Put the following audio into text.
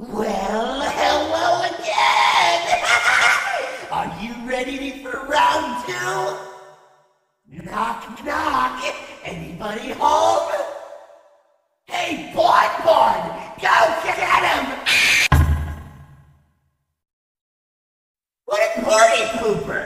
Well, hello again! Are you ready for round two? Knock, knock. Anybody home? Hey, Bon Bon, go get him! What a party pooper!